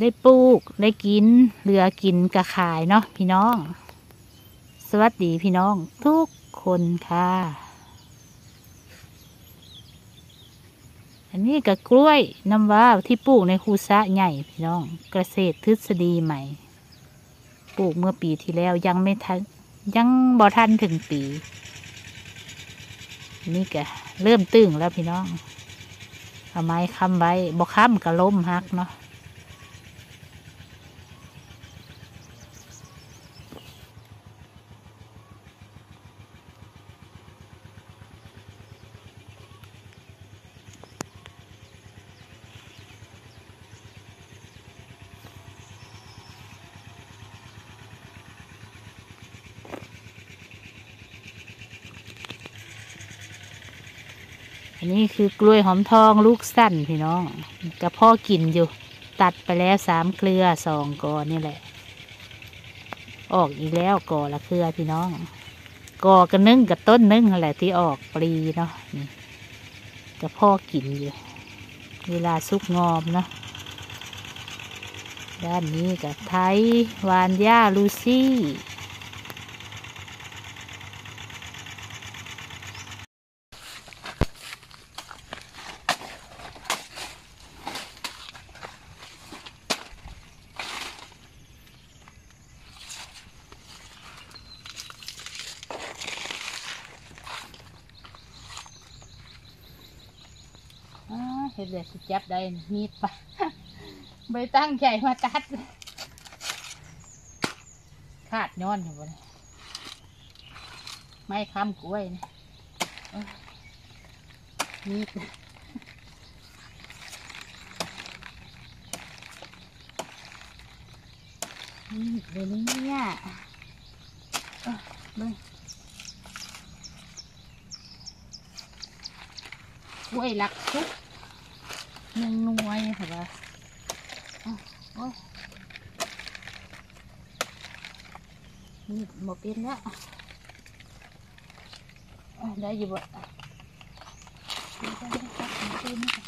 ได้ปลูก ได้กิน เหลือกินกระขายเนาะพี่น้อง สวัสดีพี่น้อง ทุกคนค่ะ อันนี้ก็กล้วยน้ำว้าวที่ปลูกในคูสะใหญ่พี่น้องเกษตรทฤษฎีใหม่ ปลูกเมื่อปีที่แล้วยังไม่ทันยังบ่ทันถึงปี นี่ก็เริ่มตึงแล้วพี่น้องเอาไม้ค้ำไว้บ่ค้ำก็ล้มหักเนาะ อันนี้คือกล้วยหอมทองลูกสั้นพี่น้องกับพ่อกินอยู่ ตัดไปแล้วสามเครือสองกอนี่แหละ ออกอีกแล้วกอละเครือพี่น้องกอกับนึ่งกับต้นนึ่งอะไรที่ออกปลีเนาะนี่กับพ่อกินอยู่ เวลาซุกงอมเนาะด้านนี้กับไทยวานย่าลูซี่ เห็ดเดือดสิจับได้มีดปะใบตั้งใจมาตัด ขาดย้อนอยู่บนไม่ค้ำกล้วยนี่ยมีดมีดเดี๋ยวนี้เนี่ยเอ้ยเบิ่งกล้วยหลักทุก หนึ่งหน่วยเหรอวะอ้าวโอ้ยนี่หมดเป็นแล้วอ้าวได้อยู่บ่ได้ได้ได้ครับหมดเป็นแล้ว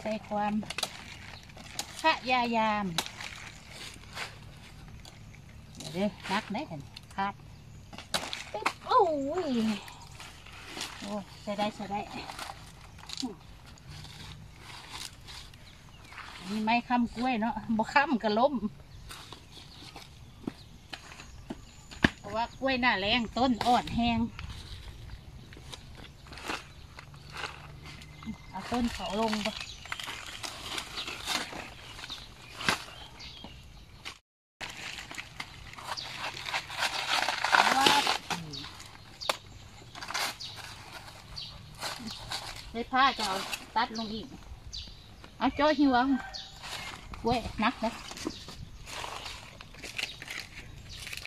ใส่ความพยายาม เดี๋ยวเด้อนักได้เห็นขาด ปิ๊บโอ้ย โอ้ใส่ได้ใส่ได้นี่ไม่ค้ำกล้วยเนาะบ่ค้ำก็ล้มเพราะว่ากล้วยหน้าแรงต้นอ่อนแห้งเอาต้นเขาลงไปา ได้ผ้าจะเอาตัดลงอีก เอาโจ้หิวเอาเว้ยนักนะ